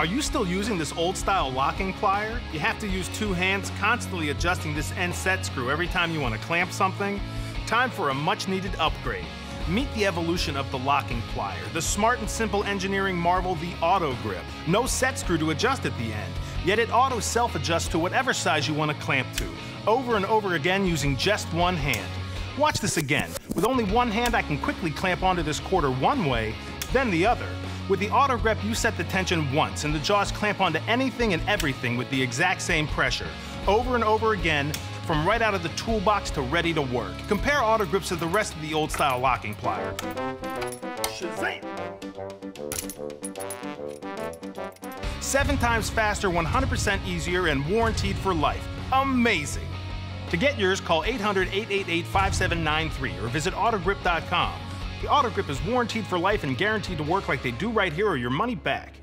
Are you still using this old style locking plier? You have to use two hands, constantly adjusting this end set screw every time you want to clamp something? Time for a much needed upgrade. Meet the evolution of the locking plier, the smart and simple engineering marvel, the Auto Grip. No set screw to adjust at the end, yet it auto self adjusts to whatever size you want to clamp to, over and over again using just one hand. Watch this again. With only one hand, I can quickly clamp onto this quarter one way, then the other. With the Auto Grip, you set the tension once, and the jaws clamp onto anything and everything with the exact same pressure, over and over again, from right out of the toolbox to ready to work. Compare Auto Grips to the rest of the old style locking plier. Shazam! Seven times faster, 100% easier, and warranted for life. Amazing! To get yours, call 800 888 5793 or visit Autogrip.com. The Autogrip is warranted for life and guaranteed to work like they do right here or your money back.